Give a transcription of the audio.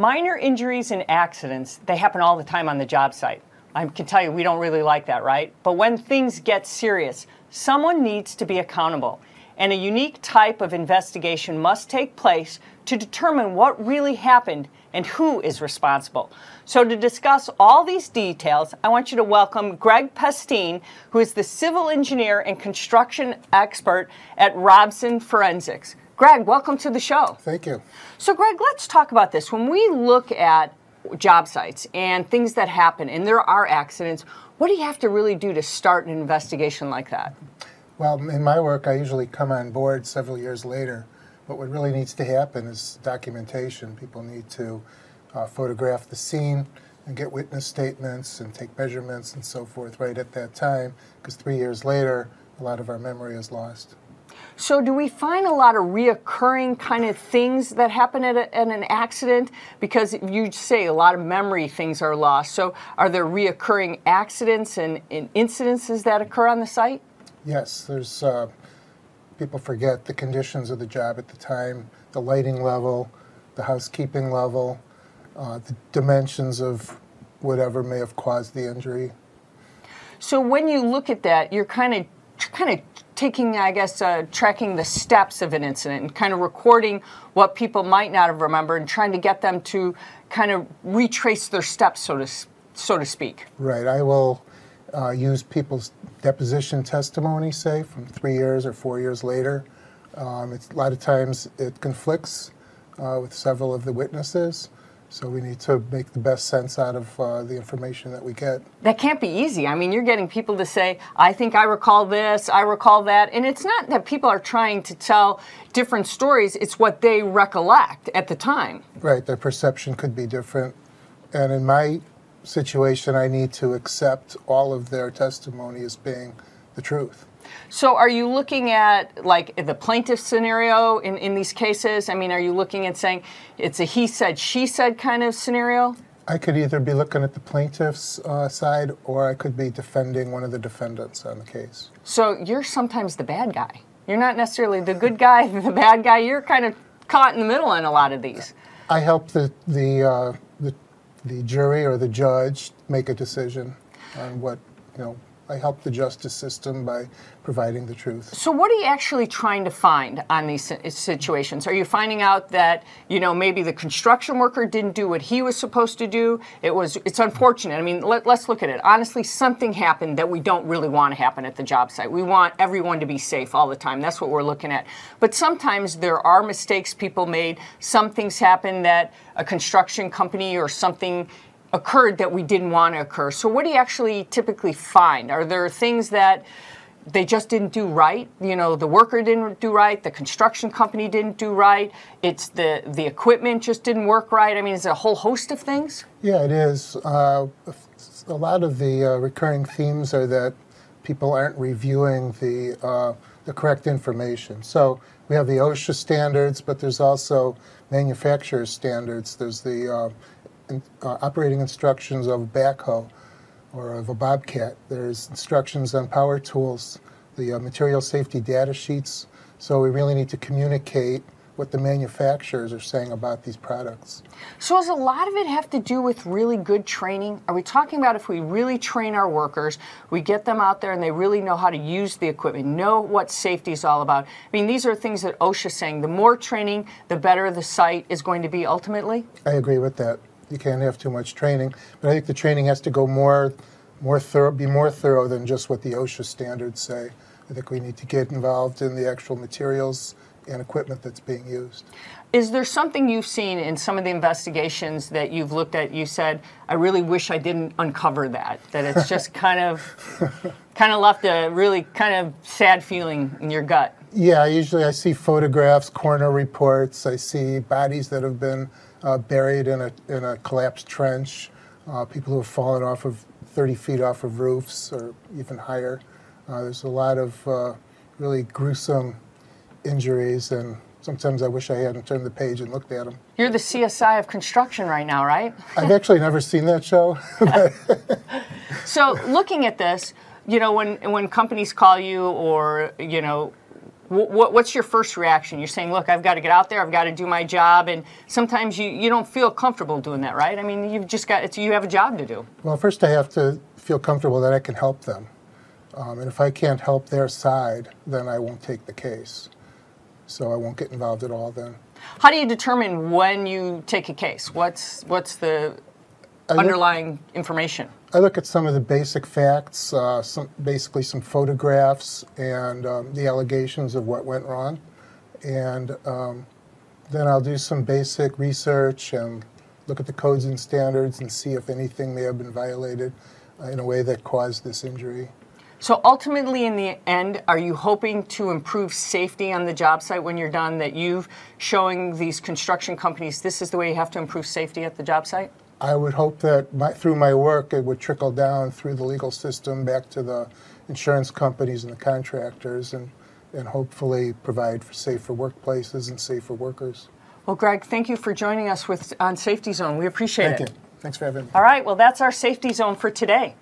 Minor injuries and accidents, they happen all the time on the job site. I can tell you we don't really like that, right? But when things get serious, someone needs to be accountable. And a unique type of investigation must take place to determine what really happened and who is responsible. So, to discuss all these details, I want you to welcome Greg Pestine, who is the civil engineer and construction expert at Robson Forensics. Greg, welcome to the show. Thank you. So, Greg, let's talk about this. When we look at job sites and things that happen, and there are accidents, what do you have to really do to start an investigation like that? Well, in my work, I usually come on board several years later. But what really needs to happen is documentation. People need to uh, photograph the scene and get witness statements and take measurements and so forth right at that time, because three years later, a lot of our memory is lost. So, do we find a lot of reoccurring kind of things that happen at, a, at, an accident? Because you say a lot of memory things are lost. So, are there reoccurring accidents and, and incidences that occur on the site? Yes, there's. Uh, people forget the conditions of the job at the time, the lighting level, the housekeeping level, uh, the dimensions of whatever may have caused the injury. So, when you look at that, you're kind of kind of taking, I guess, uh, tracking the steps of an incident and kind of recording what people might not have remembered and trying to get them to kind of retrace their steps, so to so to speak. Right. I will uh, use people's deposition testimony, say, from three years or four years later. Um, a lot of times it conflicts uh, with several of the witnesses. So we need to make the best sense out of uh, the information that we get. That can't be easy. I mean, you're getting people to say, I think I recall this, I recall that. And it's not that people are trying to tell different stories, it's what they recollect at the time. Right, their perception could be different. And in my situation, I need to accept all of their testimony as being the truth. So, are you looking at like the plaintiff scenario in, in these cases? I mean, are you looking at saying it's a he said, she said kind of scenario? I could either be looking at the plaintiff's uh, side or I could be defending one of the defendants on the case. So, you're sometimes the bad guy. You're not necessarily the good guy, the bad guy. You're kind of caught in the middle in a lot of these. I help the, the, uh, the, the jury or the judge make a decision on what, you know, I help the justice system by providing the truth. So, what are you actually trying to find on these situations? Are you finding out that you know maybe the construction worker didn't do what he was supposed to do? It was it's unfortunate. I mean, let, us look at it honestly. Something happened that we don't really want to happen at the job site. We want everyone to be safe all the time. That's what we're looking at. But sometimes there are mistakes people made. Some things happen that a construction company or something occurred that we didn't want to occur. So, what do you actually typically find? Are there things that they just didn't do right? You know, the worker didn't do right, the construction company didn't do right, it's the, the equipment just didn't work right. I mean, is it a whole host of things? Yeah, it is. Uh, a lot of the uh, recurring themes are that people aren't reviewing the, uh, the correct information. So, we have the OSHA standards, but there's also manufacturer standards. There's the uh, uh, operating instructions of a backhoe or of a bobcat. There's instructions on power tools, the uh, material safety data sheets. So we really need to communicate what the manufacturers are saying about these products. So, does a lot of it have to do with really good training? Are we talking about if we really train our workers, we get them out there and they really know how to use the equipment, know what safety is all about? I mean, these are things that OSHA is saying the more training, the better the site is going to be ultimately? I agree with that you can't have too much training. But I think the training has to go more, more thorough, be more thorough than just what the OSHA standards say. I think we need to get involved in the actual materials and equipment that's being used. Is there something you've seen in some of the investigations that you've looked at? You said, "I really wish I didn't uncover that." That it's just kind of, kind of left a really kind of sad feeling in your gut. Yeah, usually I see photographs, coroner reports. I see bodies that have been uh, buried in a, in a collapsed trench, uh, people who have fallen off of 30 feet off of roofs or even higher. Uh, there's a lot of uh, really gruesome injuries, and sometimes I wish I hadn't turned the page and looked at them. You're the CSI of construction right now, right? I've actually never seen that show. so, looking at this, you know, when when companies call you or you know what, what's your first reaction? You're saying, look, I've got to get out there, I've got to do my job, and sometimes you, you don't feel comfortable doing that, right? I mean, you've just got, it's, you have a job to do. Well, first I have to feel comfortable that I can help them. Um, and if I can't help their side, then I won't take the case. So I won't get involved at all then. How do you determine when you take a case? What's, what's the look- underlying information? I look at some of the basic facts, uh, some, basically some photographs and um, the allegations of what went wrong. And um, then I'll do some basic research and look at the codes and standards and see if anything may have been violated uh, in a way that caused this injury. So ultimately, in the end, are you hoping to improve safety on the job site when you're done? That you've showing these construction companies this is the way you have to improve safety at the job site? I would hope that my, through my work, it would trickle down through the legal system back to the insurance companies and the contractors and, and hopefully provide for safer workplaces and safer workers. Well, Greg, thank you for joining us with on Safety Zone. We appreciate Thank it. Thank you. Thanks for having me. All right, well, that's our Safety Zone for today.